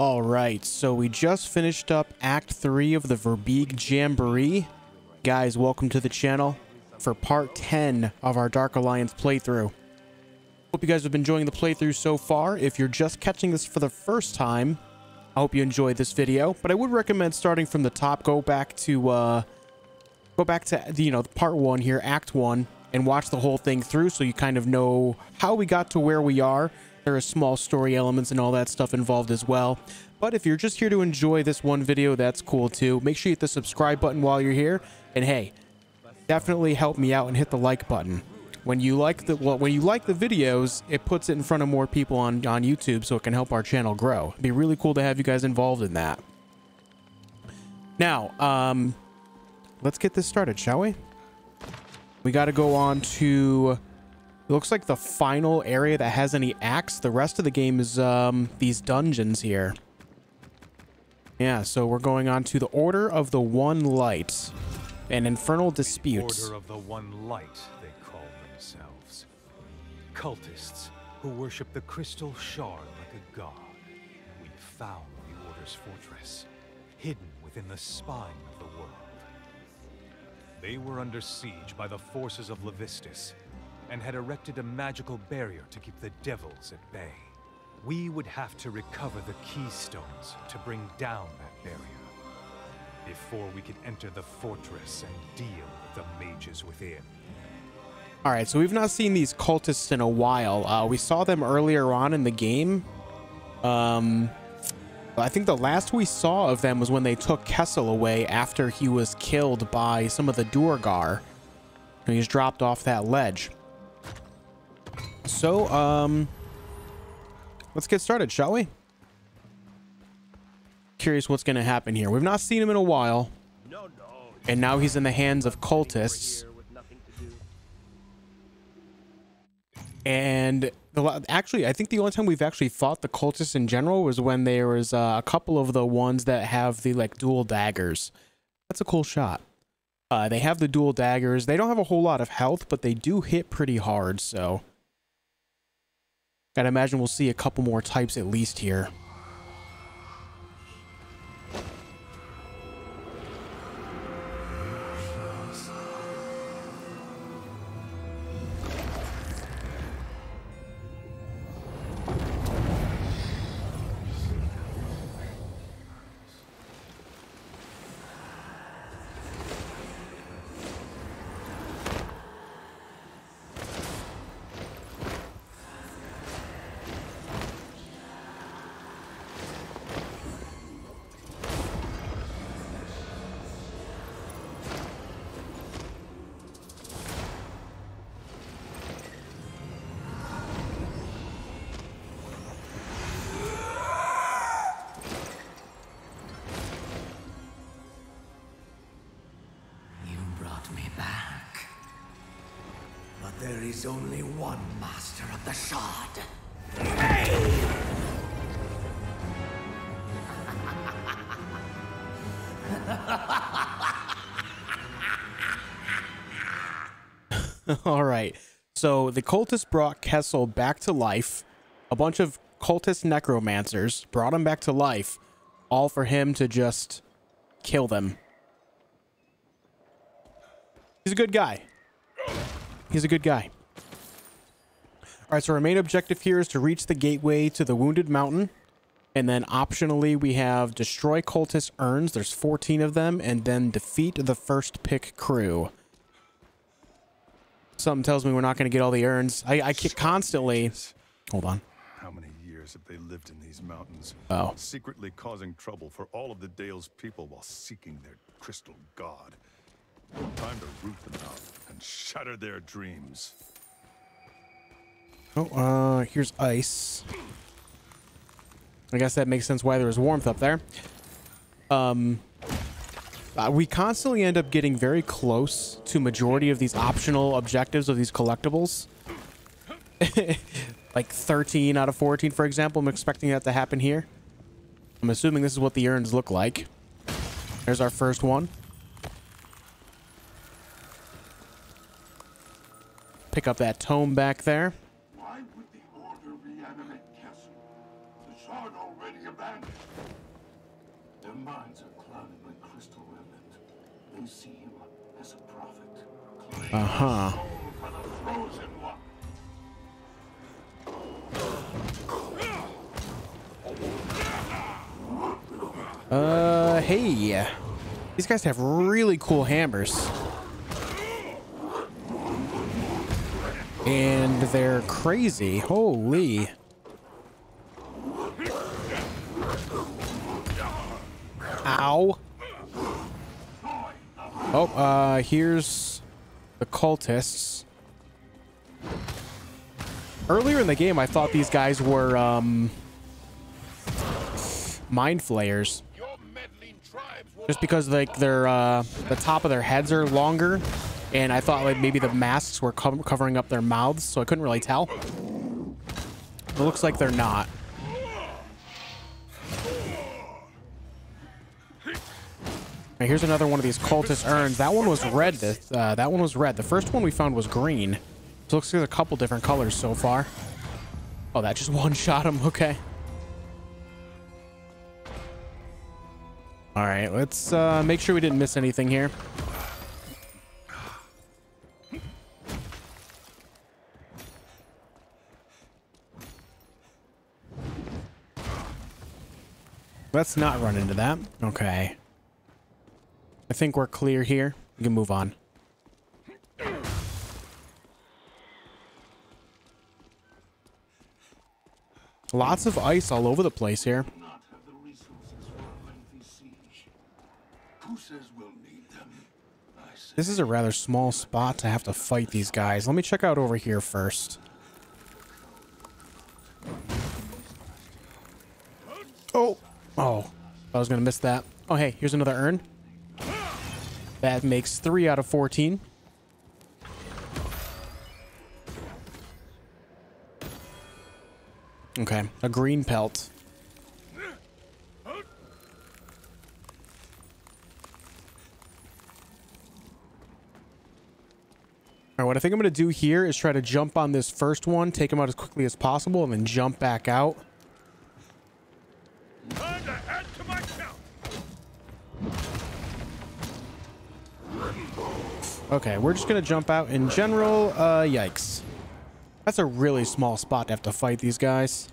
All right, so we just finished up Act 3 of the Verbeeg Jamboree. Guys, welcome to the channel for part 10 of our Dark Alliance playthrough. Hope you guys have been enjoying the playthrough so far. If you're just catching this for the first time, I hope you enjoyed this video. But I would recommend starting from the top, go back to, uh, go back to, the you know, part 1 here, Act 1, and watch the whole thing through so you kind of know how we got to where we are there are small story elements and all that stuff involved as well. But if you're just here to enjoy this one video, that's cool too. Make sure you hit the subscribe button while you're here. And hey, definitely help me out and hit the like button. When you like the well, when you like the videos, it puts it in front of more people on, on YouTube so it can help our channel grow. It'd be really cool to have you guys involved in that. Now, um, let's get this started, shall we? We got to go on to it looks like the final area that has any acts. The rest of the game is um, these dungeons here. Yeah, so we're going on to the Order of the One Light and Infernal Disputes. Order of the One Light, they call themselves. Cultists who worship the crystal shard like a god. We found the Order's fortress, hidden within the spine of the world. They were under siege by the forces of Levistus, and had erected a magical barrier to keep the devils at bay. We would have to recover the keystones to bring down that barrier before we could enter the fortress and deal with the mages within. All right, so we've not seen these cultists in a while. Uh, we saw them earlier on in the game. Um, I think the last we saw of them was when they took Kessell away after he was killed by some of the Duergar. And he's dropped off that ledge. So, um, let's get started, shall we? Curious what's going to happen here. We've not seen him in a while. And now he's in the hands of cultists. And the, actually, I think the only time we've actually fought the cultists in general was when there was uh, a couple of the ones that have the like dual daggers. That's a cool shot. Uh, they have the dual daggers. They don't have a whole lot of health, but they do hit pretty hard, so... I'd imagine we'll see a couple more types at least here. So the cultists brought Kessell back to life. A bunch of cultist necromancers brought him back to life, all for him to just kill them. He's a good guy. He's a good guy. All right, so our main objective here is to reach the gateway to the Wounded Mountain. And then optionally, we have destroy cultist urns. There's 14 of them. And then defeat the first pick crew. Something tells me we're not going to get all the urns. I, I keep constantly... Hold on. How many years have they lived in these mountains? Oh. Secretly causing trouble for all of the Dale's people while seeking their crystal god. Time to root them out and shatter their dreams. Oh, uh, here's ice. I guess that makes sense why there was warmth up there. Um, uh, we constantly end up getting very close to majority of these optional objectives of these collectibles. like 13 out of 14, for example. I'm expecting that to happen here. I'm assuming this is what the urns look like. There's our first one. Pick up that tome back there Order reanimate Kessell? The shard already abandoned. Their minds are clouded by crystal remnant. See as a prophet. Uh-huh. Uh, hey. These guys have really cool hammers. And they're crazy. Holy. Ow. Oh, uh, here's the cultists. Earlier in the game, I thought these guys were, um, mind flayers. Just because like their uh, the top of their heads are longer, and I thought like maybe the masks were co covering up their mouths, so I couldn't really tell. It looks like they're not. Right, here's another one of these cultist urns. That one was red. Uh, that one was red. The first one we found was green. So looks like there's a couple different colors so far. Oh, that just one shot him. Okay. All right, let's uh, make sure we didn't miss anything here. Let's not run into that. Okay. I think we're clear here. We can move on. Lots of ice all over the place here. This is a rather small spot to have to fight these guys. Let me check out over here first. Oh. Oh. I was going to miss that. Oh, hey, here's another urn. That makes 3 out of 14. Okay, a green pelt. All right, what I think I'm going to do here is try to jump on this first one, take him out as quickly as possible, and then jump back out. Okay, we're just going to jump out in general. Uh, yikes. That's a really small spot to have to fight these guys.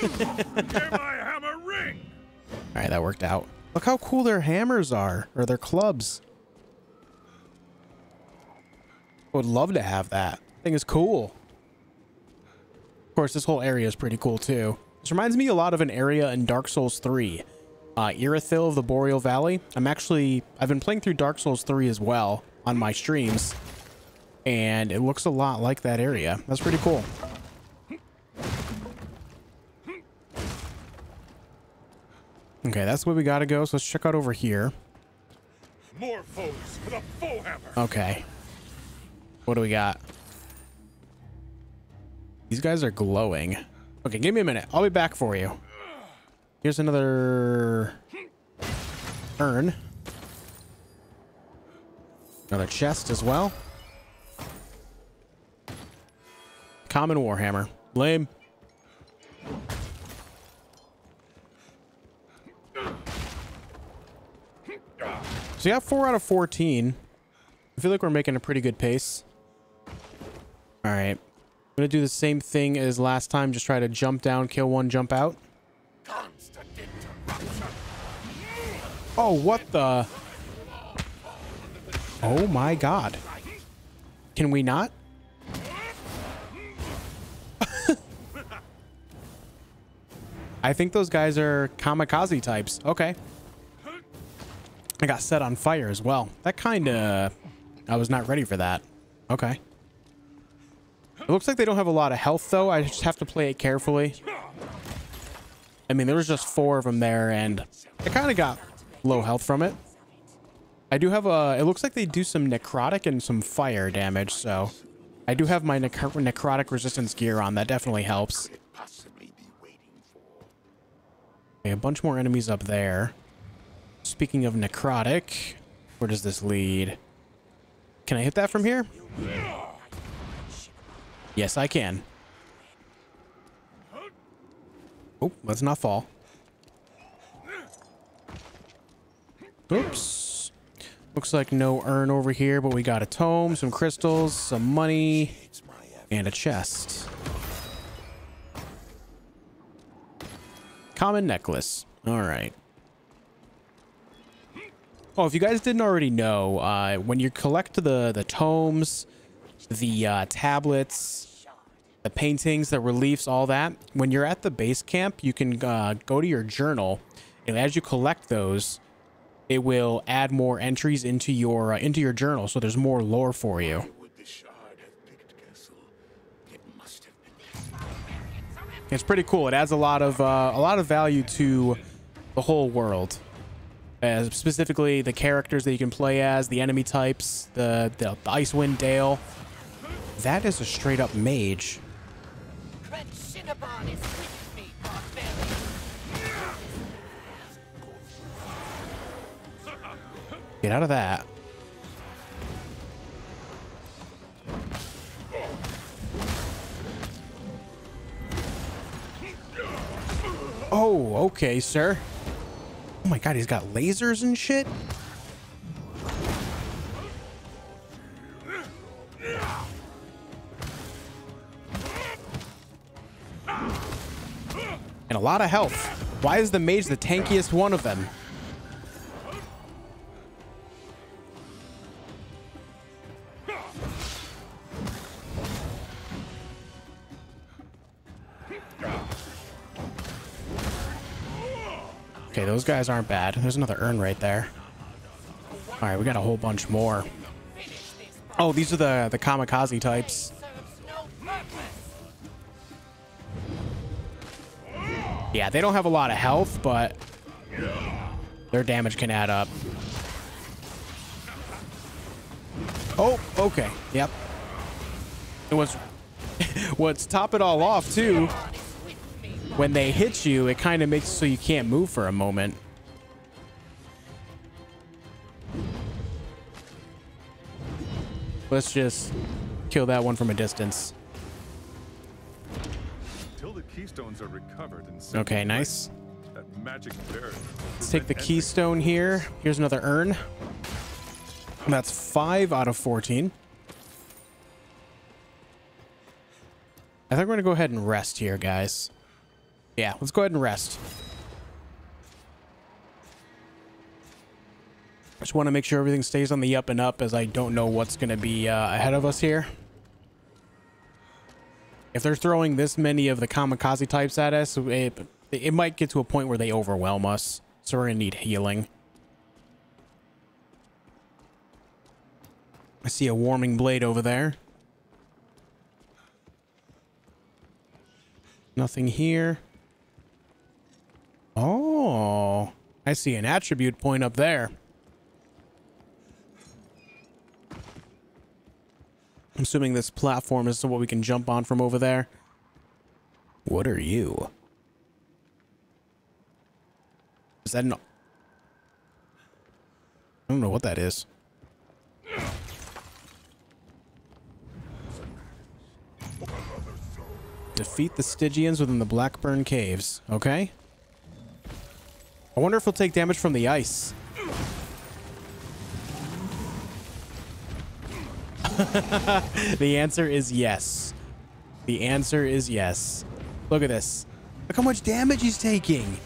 Hear my hammer ring. All right, that worked out. Look how cool their hammers are, or their clubs. I would love to have that. Thing is cool. Of course, this whole area is pretty cool too. This reminds me a lot of an area in Dark Souls 3. Uh, Irithyll of the Boreal Valley. I'm actually, I've been playing through Dark Souls 3 as well on my streams. And it looks a lot like that area. That's pretty cool. Okay, that's where we gotta go. So let's check out over here. More foes for the full hammer. Okay. What do we got? These guys are glowing. Okay, give me a minute. I'll be back for you. Here's another urn. Another chest as well. Common Warhammer. Lame. So you got 4 out of 14. I feel like we're making a pretty good pace. All right. I'm going to do the same thing as last time. Just try to jump down, kill one, jump out. Oh, what the? Oh my god. Can we not? I think those guys are kamikaze types. Okay. I got set on fire as well. That kind of... I was not ready for that. Okay. It looks like they don't have a lot of health, though. I just have to play it carefully. I mean, there was just four of them there, and I kind of got low health from it. I do have a... It looks like they do some necrotic and some fire damage, so... I do have my nec necrotic resistance gear on. That definitely helps. Okay, a bunch more enemies up there. Speaking of necrotic, where does this lead? Can I hit that from here? Yes, I can. Oh, let's not fall. Oops. Looks like no urn over here, but we got a tome, some crystals, some money, and a chest. Common necklace. All right. Oh, if you guys didn't already know, uh, when you collect the, the tomes, the uh, tablets, the paintings, the reliefs, all that, when you're at the base camp, you can uh, go to your journal, and as you collect those, it will add more entries into your uh, into your journal, so there's more lore for you. It's pretty cool. It adds a lot of uh, a lot of value to the whole world. Uh, specifically, the characters that you can play as, the enemy types, the, the the Icewind Dale. That is a straight up mage. Red Cinnabon is with me, barbarian. Get out of that. Oh, okay, sir. Oh my god, he's got lasers and shit? A lot of health. Why is the mage the tankiest one of them? Okay, those guys aren't bad. There's another urn right there. All right, we got a whole bunch more. Oh, these are the the kamikaze types. Yeah, they don't have a lot of health, but their damage can add up. Oh, okay. Yep. It was what's top it all off too. When they hit you, it kind of makes so you can't move for a moment. Let's just kill that one from a distance. Keystones are recovered and Okay, nice. That magic. Let's take the keystone here. Here's another urn. That's 5 out of 14. I think we're going to go ahead and rest here, guys. Yeah, let's go ahead and rest. Just want to make sure everything stays on the up and up as I don't know what's going to be uh, ahead of us here. If they're throwing this many of the kamikaze types at us, it, it might get to a point where they overwhelm us. So we're going to need healing. I see a warming blade over there. Nothing here. Oh, I see an attribute point up there. I'm assuming this platform is what we can jump on from over there. What are you? Is that an... I don't know what that is. Defeat the Stygians within the Blackburn Caves. Okay. I wonder if he'll take damage from the ice. the answer is yes. The answer is yes. Look at this. Look how much damage he's taking.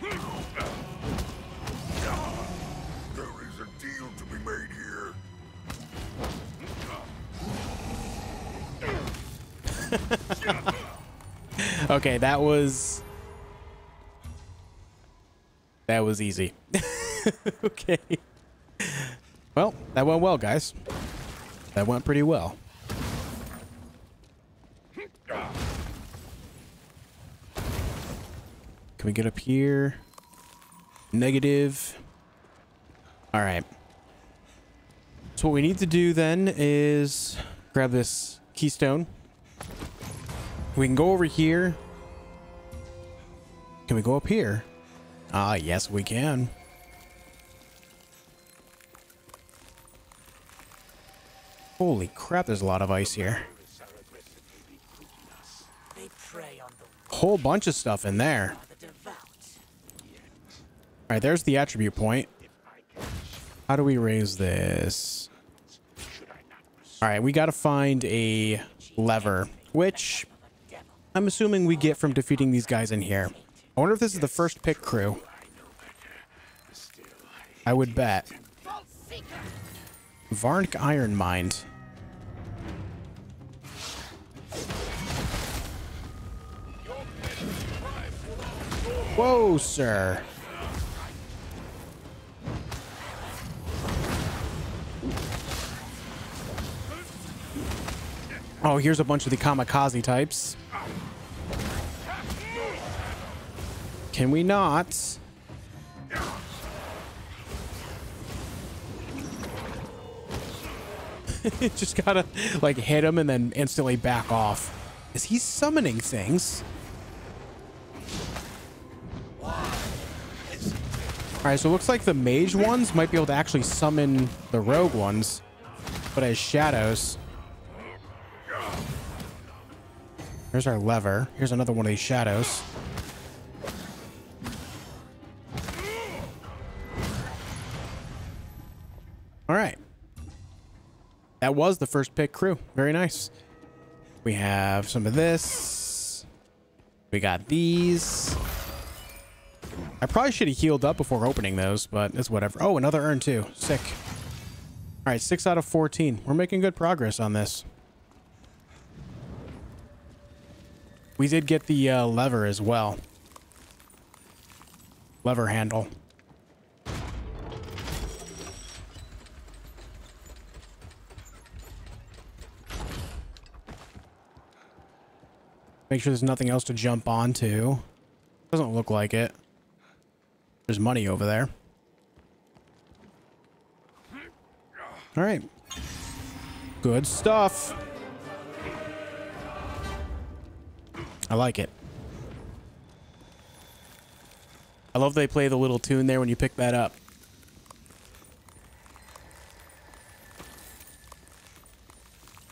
There is a deal to be made here. Okay, that was that was easy. okay. Well, that went well, guys. That went pretty well. Can we get up here? Negative. All right. So what we need to do then is grab this keystone. We can go over here. Can we go up here? Ah, yes, we can. Holy crap, there's a lot of ice here. Whole bunch of stuff in there. All right, there's the attribute point. How do we raise this? All right, we got to find a lever, which I'm assuming we get from defeating these guys in here. I wonder if this is the first pick crew. I would bet. Varnic Iron Mind. Whoa, sir. Oh, here's a bunch of the kamikaze types. Can we not? Just gotta like hit him and then instantly back off. Is he summoning things? Alright, so it looks like the mage ones might be able to actually summon the rogue ones, but as shadows. Here's our lever. Here's another one of these shadows. That was the first pick crew. Very nice. We have some of this. We got these. I probably should have healed up before opening those, but it's whatever. Oh, another urn too. Sick. All right, 6 out of 14. We're making good progress on this. We did get the uh, lever as well. Lever handle. Make sure there's nothing else to jump onto. Doesn't look like it. There's money over there. All right. Good stuff. I like it. I love they play the little tune there when you pick that up.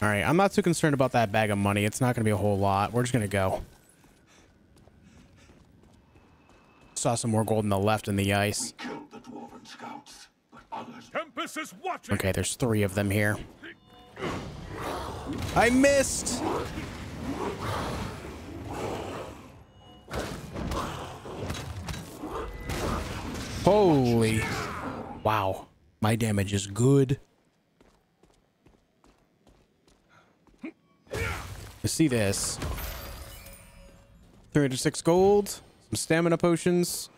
All right, I'm not too concerned about that bag of money. It's not going to be a whole lot. We're just going to go. Saw some more gold on the left in the ice. Killed the dwarven scouts, but others Tempus is watching. Okay, there's three of them here. I missed! Holy. Wow. My damage is good. Let's see this. 306 gold. Some stamina potions.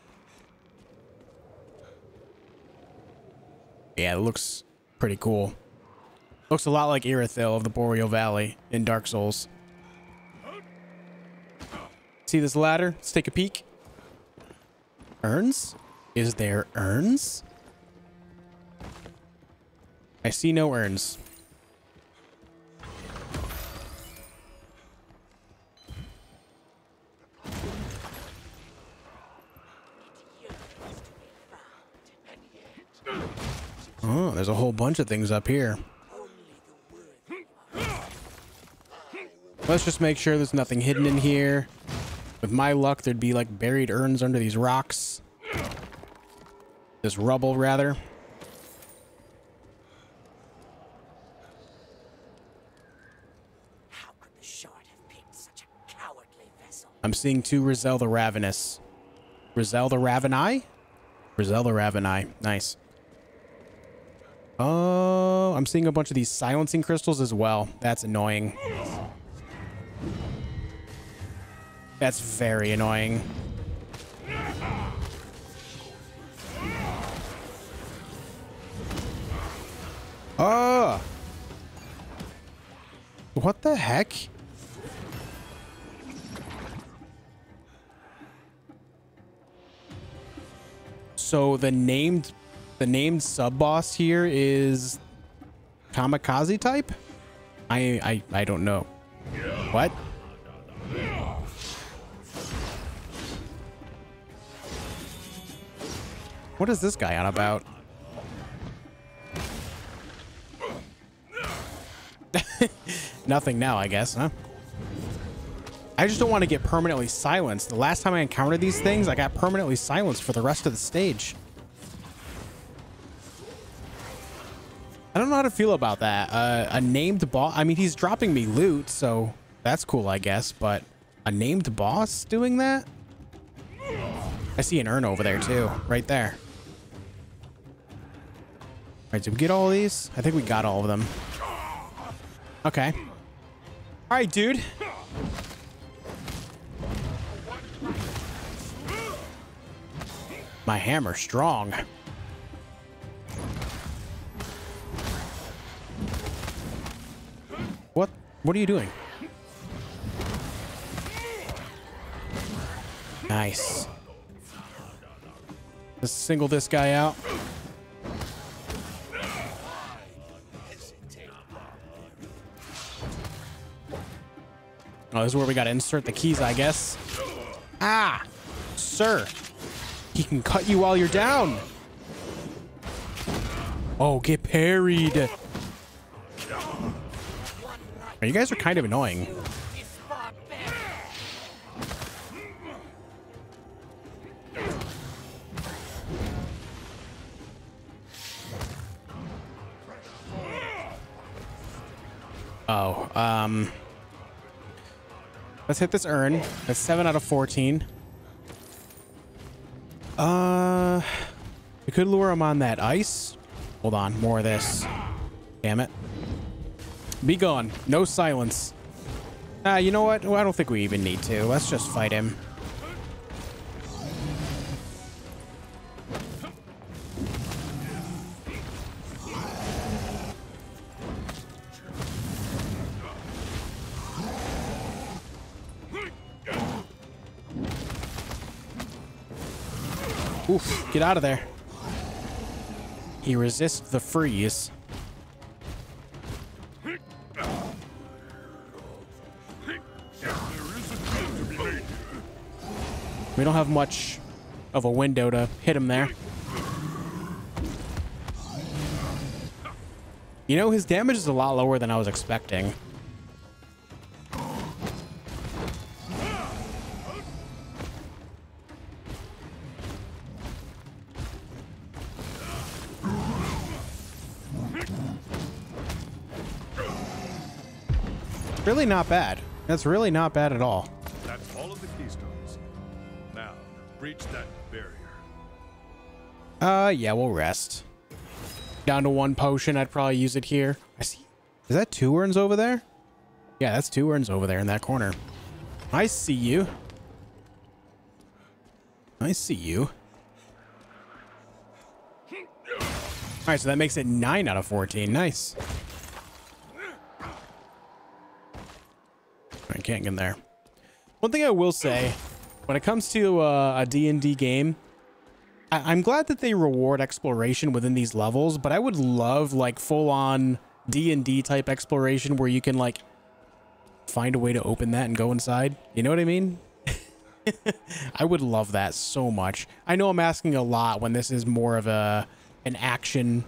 Yeah, it looks pretty cool. Looks a lot like Irithyll of the Boreal Valley in Dark Souls. See this ladder? Let's take a peek. Urns? Is there urns? I see no urns. There's a whole bunch of things up here. Let's just make sure there's nothing hidden in here. With my luck, there'd be like buried urns under these rocks. This rubble, rather. How could the Shard have picked such a cowardly vessel? I'm seeing two Rizel the Ravenous. Rizel the Ravenai? Rizel the Ravenai. Nice. Oh, I'm seeing a bunch of these silencing crystals as well. That's annoying. That's very annoying. Oh! What the heck? So the named the named sub boss here is kamikaze type? I I I don't know. What? What is this guy on about? Nothing now, I guess, huh? I just don't want to get permanently silenced. The last time I encountered these things, I got permanently silenced for the rest of the stage. Don't know how to feel about that. Uh, a named boss. I mean, he's dropping me loot, so that's cool, I guess. But a named boss doing that? I see an urn over there, too. Right there. All right, did we get all these? I think we got all of them. Okay. All right, dude. My hammer strong. What? Are you doing? Nice. Let's single this guy out. Oh, this is where we gotta insert the keys, I guess. Ah! Sir! He can cut you while you're down! Oh, get parried! You guys are kind of annoying. Oh, um... Let's hit this urn. That's 7 out of 14. Uh... We could lure him on that ice. Hold on, more of this. Damn it. Be gone. No silence. Ah, you know what? Well, I don't think we even need to. Let's just fight him. Oof, get out of there. He resists the freeze. We don't have much of a window to hit him there. You know, his damage is a lot lower than I was expecting. Really not bad. That's really not bad at all. Breach that barrier. Uh, yeah, we'll rest. Down to one potion. I'd probably use it here. I see. Is that two urns over there? Yeah, that's two urns over there in that corner. I see you. I see you. All right, so that makes it 9 out of 14. Nice. I can't get in there. One thing I will say, when it comes to uh, a D&D game, I- I'm glad that they reward exploration within these levels, but I would love like full-on D&D type exploration where you can like find a way to open that and go inside. You know what I mean? I would love that so much. I know I'm asking a lot when this is more of a an action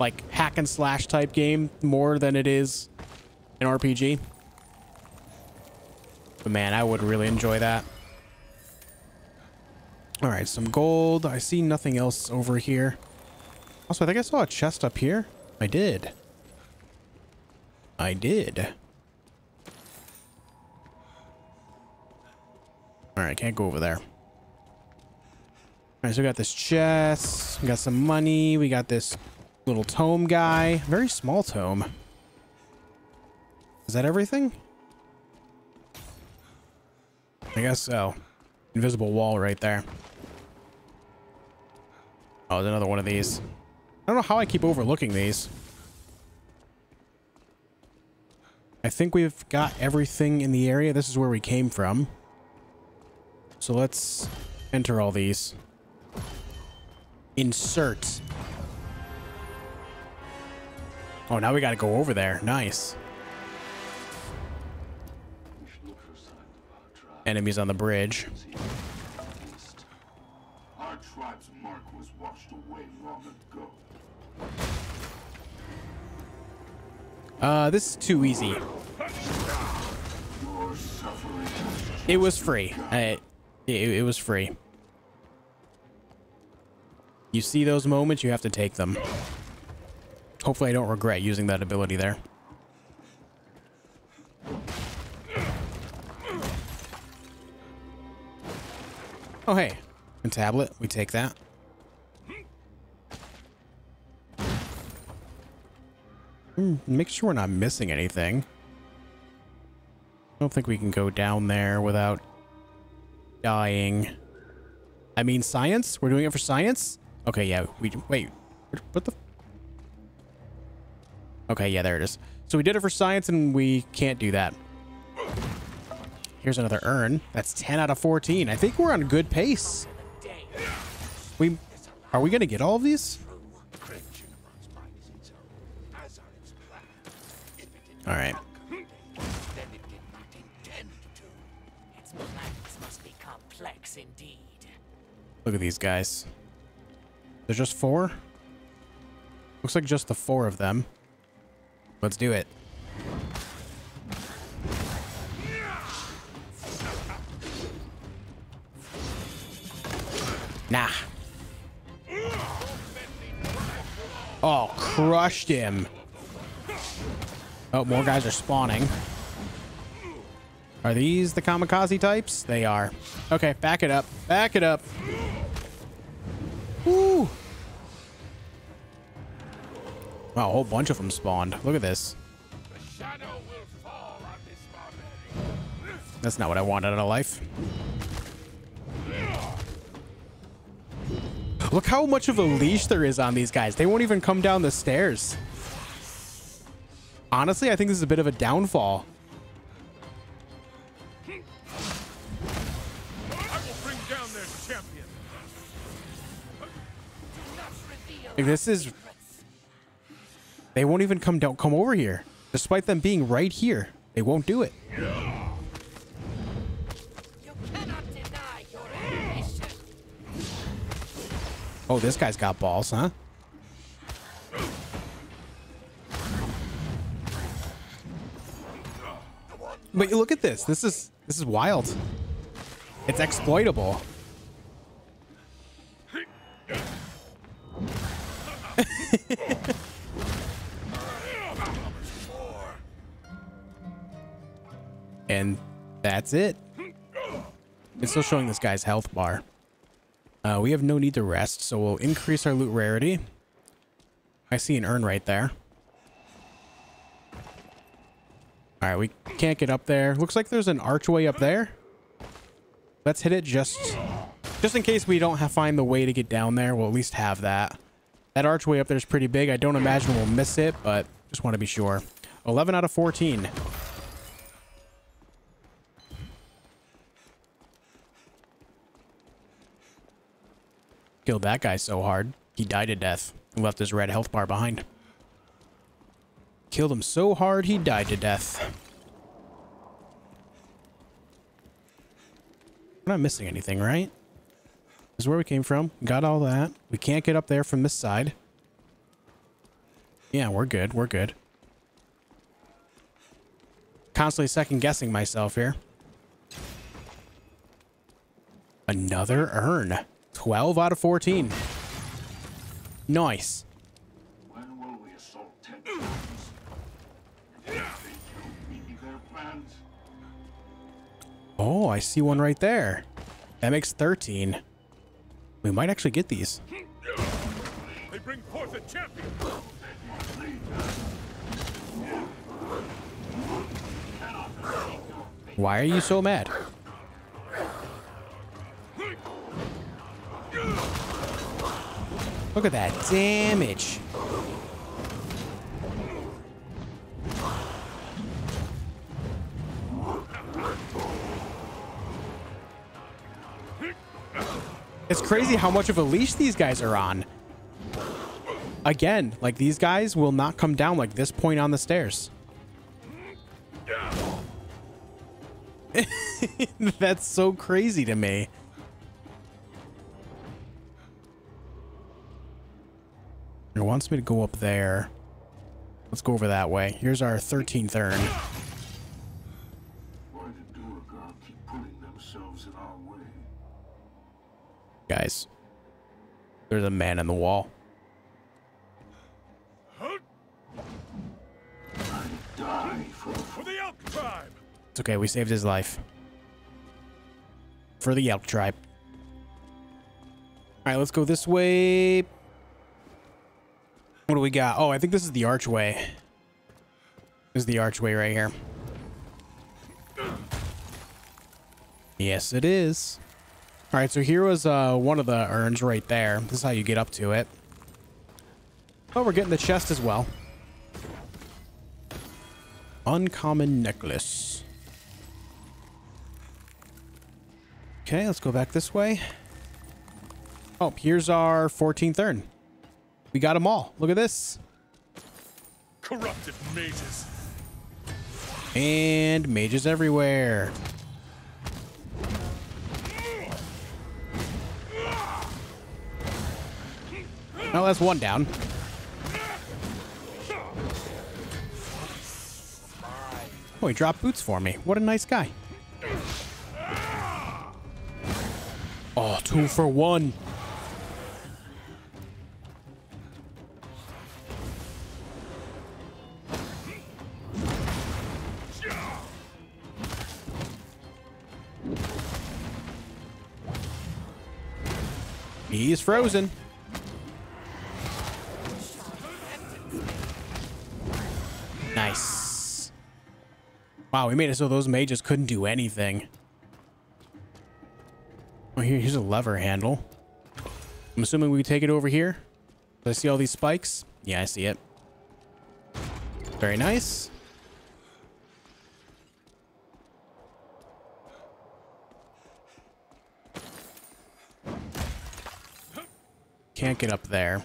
like hack and slash type game more than it is an RPG. But man, I would really enjoy that. All right, some gold. I see nothing else over here. Also, I think I saw a chest up here. I did. I did. All right, can't go over there. All right, so we got this chest. We got some money. We got this little tome guy. Very small tome. Is that everything? I guess so. Invisible wall right there. Oh, there's another one of these. I don't know how I keep overlooking these. I think we've got everything in the area. This is where we came from. So let's enter all these. Insert. Oh, now we got to go over there. Nice. Enemies on the bridge. Our tribe's mark was washed away long ago. Uh, this is too easy. It was free. I, it, it was free. You see those moments, you have to take them. Hopefully I don't regret using that ability there. Oh, hey. A tablet. We take that. Hmm, make sure we're not missing anything. I don't think we can go down there without dying. I mean, science? We're doing it for science? Okay, yeah. We Wait. What the? Okay, yeah, there it is. So we did it for science and we can't do that. Here's another urn. That's 10 out of 14. I think we're on good pace. We Are we going to get all of these? All right. Look at these guys. There's just four? Looks like just the four of them. Let's do it. Nah. Oh, crushed him. Oh, more guys are spawning. Are these the kamikaze types? They are. Okay, back it up. Back it up. Woo! Wow, a whole bunch of them spawned. Look at this. That's not what I wanted out of life. Look how much of a leash there is on these guys. They won't even come down the stairs. Honestly, I think this is a bit of a downfall. Like, this is They won't even come down come over here. Despite them being right here. They won't do it. You Oh, this guy's got balls, huh? But you look at this. This is this is wild. It's exploitable. and that's it. It's still showing this guy's health bar. Uh, we have no need to rest, so we'll increase our loot rarity. I see an urn right there. All right, we can't get up there. Looks like there's an archway up there. Let's hit it just, just in case we don't have, find the way to get down there. We'll at least have that. That archway up there is pretty big. I don't imagine we'll miss it, but just want to be sure. 11 out of 14. Killed that guy so hard, he died to death and left his red health bar behind. Killed him so hard, he died to death. We're not missing anything, right? This is where we came from. Got all that. We can't get up there from this side. Yeah, we're good. We're good. Constantly second guessing myself here. Another urn. 12 out of 14. Nice. When will we assault ten times? Think you be their plans? Oh, I see one right there. That makes 13. We might actually get these. They bring forth a champion. Why are you so mad? Look at that damage. It's crazy how much of a leash these guys are on. Again, like these guys will not come down like this point on the stairs. That's so crazy to me. It wants me to go up there. Let's go over that way. Here's our 13th urn. Why did Duergar keep putting themselves in our way? Guys, there's a man in the wall. Die for For the Elk Tribe! It's okay. We saved his life. For the Elk Tribe. All right, let's go this way. What do we got? Oh, I think this is the archway. This is the archway right here. Yes, it is. All right, so here was uh, one of the urns right there. This is how you get up to it. Oh, we're getting the chest as well. Uncommon necklace. Okay, let's go back this way. Oh, here's our 14th urn. We got them all. Look at this. Corrupted mages! And mages everywhere. Oh, that's one down. Oh, he dropped boots for me. What a nice guy. Oh, two for one. He's frozen. Nice. Wow, we made it so those mages couldn't do anything. Oh, here, here's a lever handle. I'm assuming we take it over here. I see all these spikes? Yeah, I see it. Very nice. Can't get up there.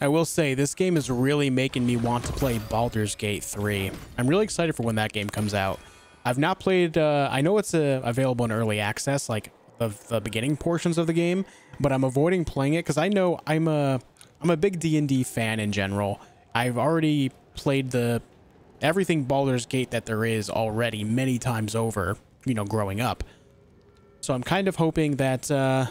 I will say, this game is really making me want to play Baldur's Gate 3. I'm really excited for when that game comes out. I've not played, uh, I know it's uh, available in early access, like the, the beginning portions of the game, but I'm avoiding playing it because I know I'm a, I'm a big D&D fan in general. I've already played the everything Baldur's Gate that there is already many times over, you know, growing up. So I'm kind of hoping that uh,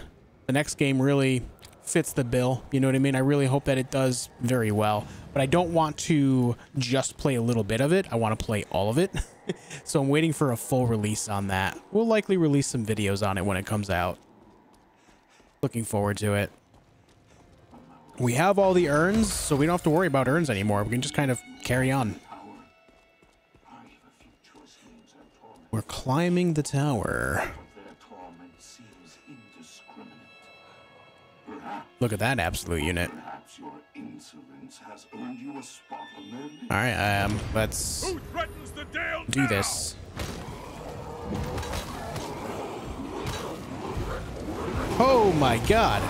the next game really fits the bill. You know what I mean? I really hope that it does very well. But I don't want to just play a little bit of it. I want to play all of it. so I'm waiting for a full release on that. We'll likely release some videos on it when it comes out. Looking forward to it. We have all the urns, so we don't have to worry about urns anymore. We can just kind of carry on. We're climbing the tower. Their torment seems indiscriminate. Perhaps, Look at that absolute unit. perhaps your insolence has earned you a spot on their list. All right, um, let's Who threatens the Dale do this. Oh my god.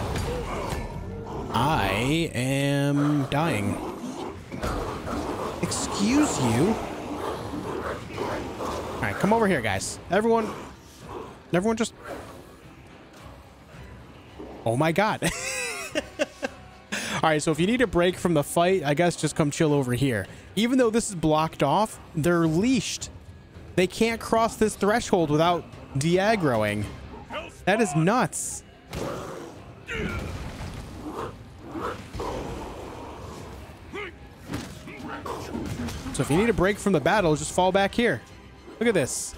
I am dying. Excuse you? All right, come over here, guys. Everyone, everyone just... Oh my god. All right, so if you need a break from the fight, I guess just come chill over here. Even though this is blocked off, they're leashed. They can't cross this threshold without de-aggroing. That is nuts. So if you need a break from the battle, just fall back here. Look at this.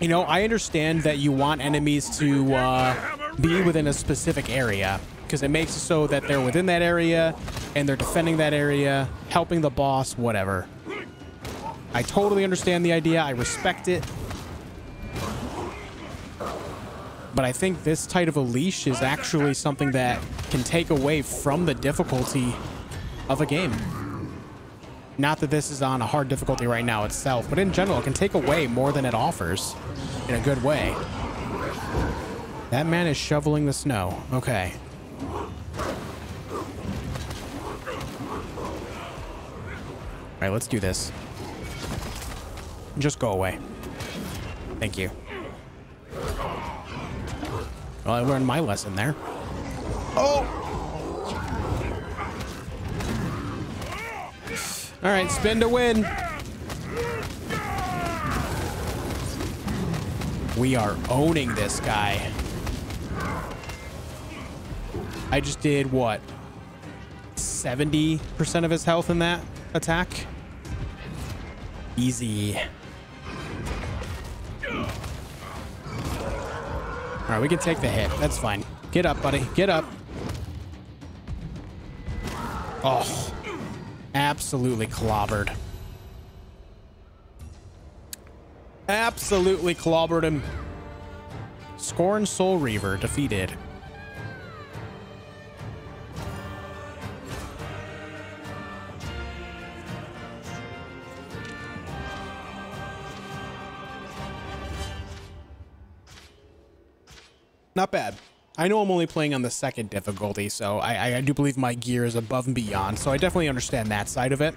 You know, I understand that you want enemies to uh, be within a specific area because it makes it so that they're within that area and they're defending that area, helping the boss, whatever. I totally understand the idea. I respect it. But I think this type of a leash is actually something that can take away from the difficulty of a game. Not that this is on a hard difficulty right now itself, but in general, it can take away more than it offers in a good way. That man is shoveling the snow. Okay. All right, let's do this. Just go away. Thank you. Well, I learned my lesson there. Oh! All right, spin to win. We are owning this guy. I just did what? 70% of his health in that attack? Easy. All right, we can take the hit. That's fine. Get up, buddy. Get up. Oh, absolutely clobbered. Absolutely clobbered him. Skornn Soulreaver defeated. Not bad. I know I'm only playing on the second difficulty, so I, I do believe my gear is above and beyond, so I definitely understand that side of it.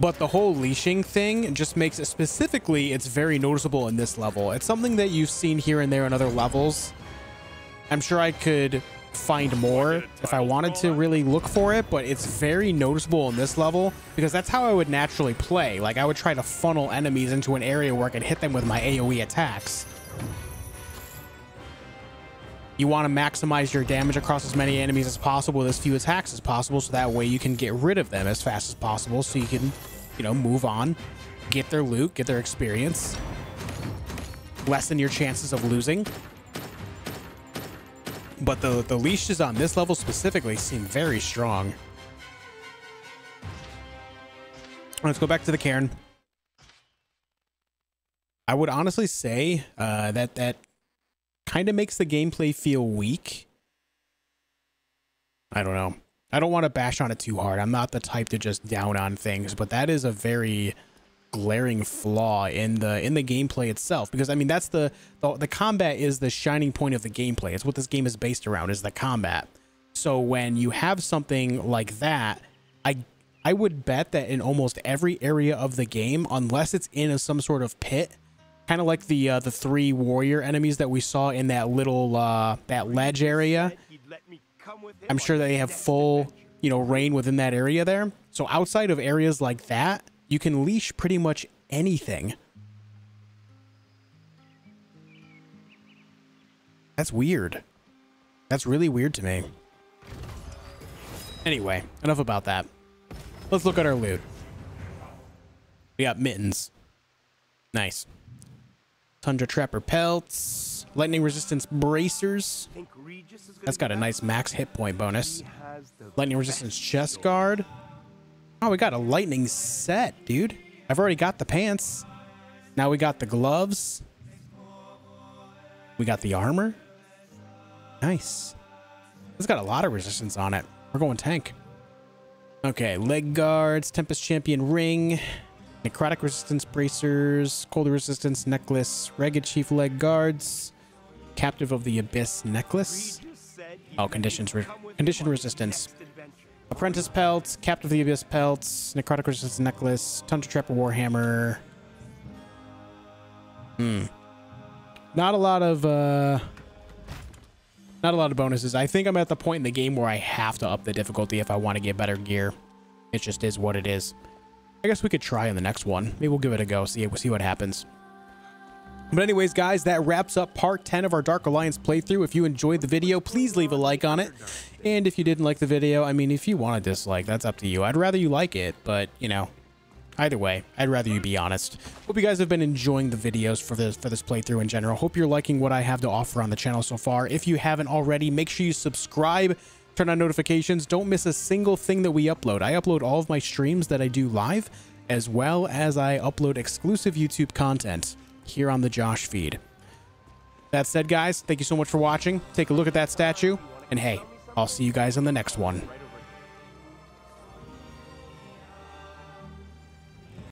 But the whole leashing thing just makes it specifically, it's very noticeable in this level. It's something that you've seen here and there in other levels. I'm sure I could find more if I wanted to really look for it, but it's very noticeable in this level because that's how I would naturally play. Like I would try to funnel enemies into an area where I could hit them with my AoE attacks. You want to maximize your damage across as many enemies as possible with as few attacks as possible, so that way you can get rid of them as fast as possible, so you can, you know, move on, get their loot, get their experience, lessen your chances of losing. But the, the leashes on this level specifically seem very strong. Let's go back to the cairn. I would honestly say uh, that that kind of makes the gameplay feel weak. I don't know. I don't want to bash on it too hard. I'm not the type to just down on things, but that is a very glaring flaw in the in the gameplay itself because I mean that's the, the the combat is the shining point of the gameplay. It's what this game is based around is the combat. So when you have something like that, I I would bet that in almost every area of the game unless it's in a, some sort of pit kind of like the uh, the three warrior enemies that we saw in that little uh, that ledge area. I'm sure they have full, you know, reign within that area there. So outside of areas like that, you can leash pretty much anything. That's weird. That's really weird to me. Anyway, enough about that. Let's look at our loot. We got mittens. Nice. Tundra Trapper pelts. Lightning resistance bracers. That's got a nice max hit point bonus. Lightning resistance chest guard. Oh, we got a lightning set, dude. I've already got the pants. Now we got the gloves. We got the armor. Nice. It's got a lot of resistance on it. We're going tank. Okay, leg guards, Tempest Champion ring, necrotic resistance bracers, cold resistance necklace, ragged chief leg guards, captive of the abyss necklace. Oh, conditions re condition resistance. Apprentice pelts, captive of the abyss pelts, necrotic resistance necklace, tundra trapper warhammer. Hmm. Not a lot of uh not a lot of bonuses. I think I'm at the point in the game where I have to up the difficulty if I want to get better gear. It just is what it is. I guess we could try in the next one. Maybe we'll give it a go, see, see what happens. But anyways, guys, that wraps up part 10 of our Dark Alliance playthrough. If you enjoyed the video, please leave a like on it. And if you didn't like the video, I mean, if you want to dislike, that's up to you. I'd rather you like it, but, you know, either way, I'd rather you be honest. Hope you guys have been enjoying the videos for this, for this playthrough in general. Hope you're liking what I have to offer on the channel so far. If you haven't already, make sure you subscribe, turn on notifications. Don't miss a single thing that we upload. I upload all of my streams that I do live, as well as I upload exclusive YouTube content here on the JOSHfeed. That said, guys, thank you so much for watching. Take a look at that statue, and hey, I'll see you guys on the next one.